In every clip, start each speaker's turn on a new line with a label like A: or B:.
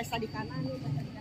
A: pesta di kanan nih, pesta di kanan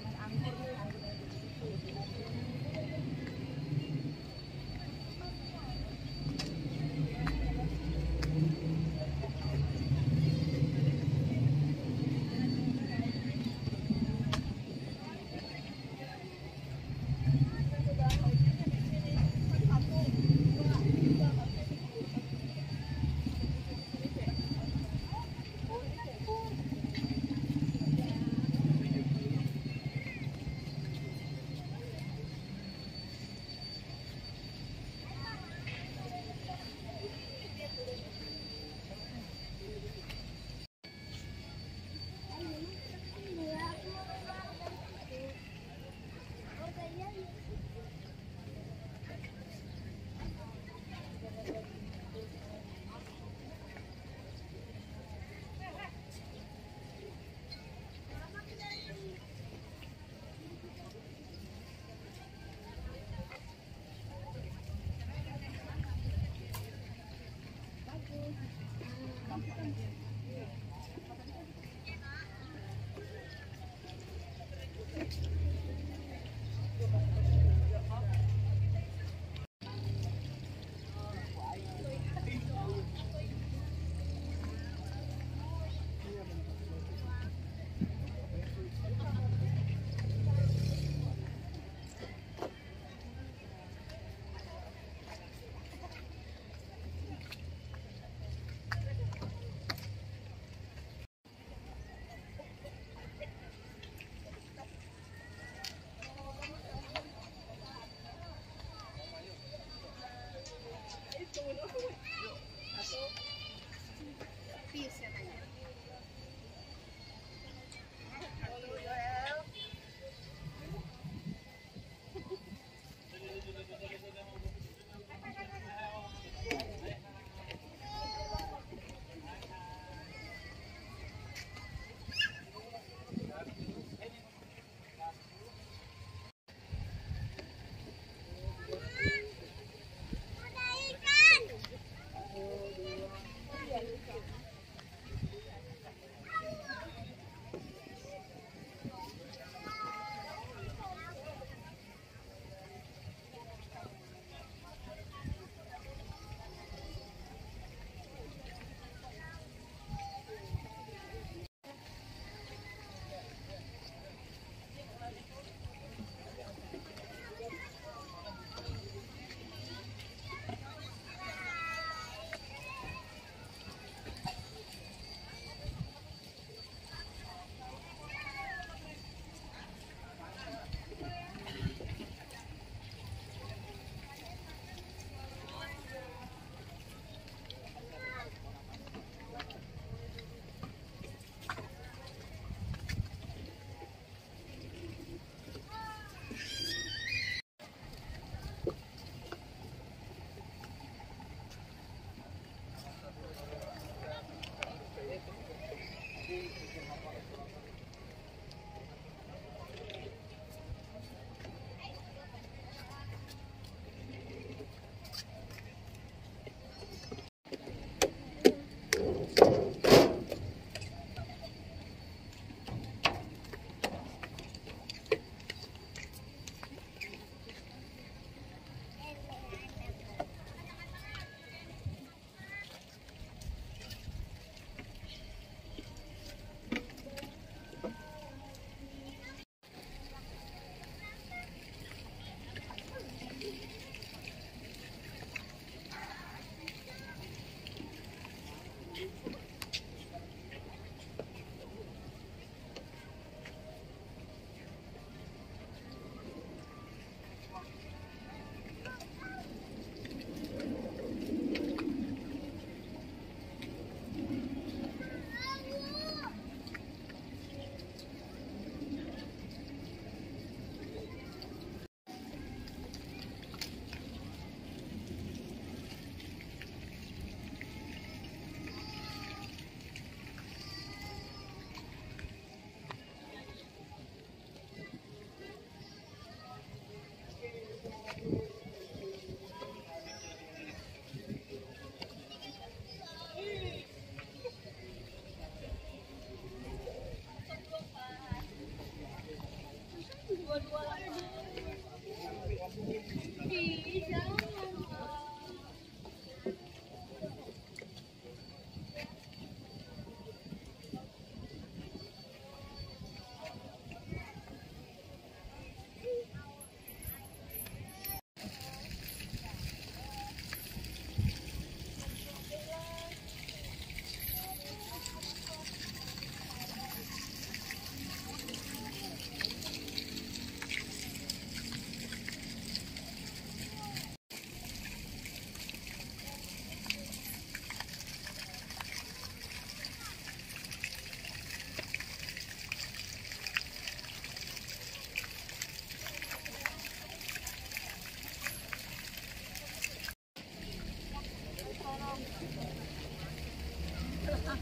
B: Mas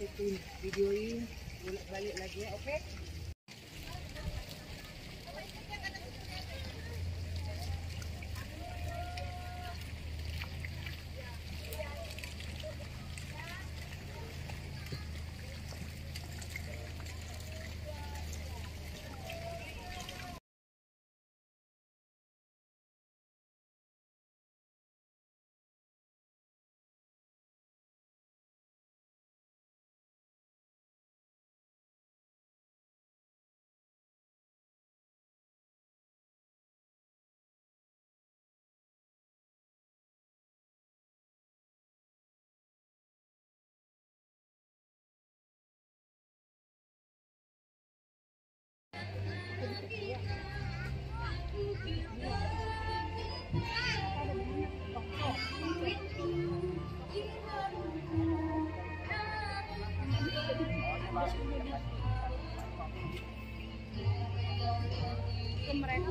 B: Videoin bolak balik lagi ya, oke? Ke mereka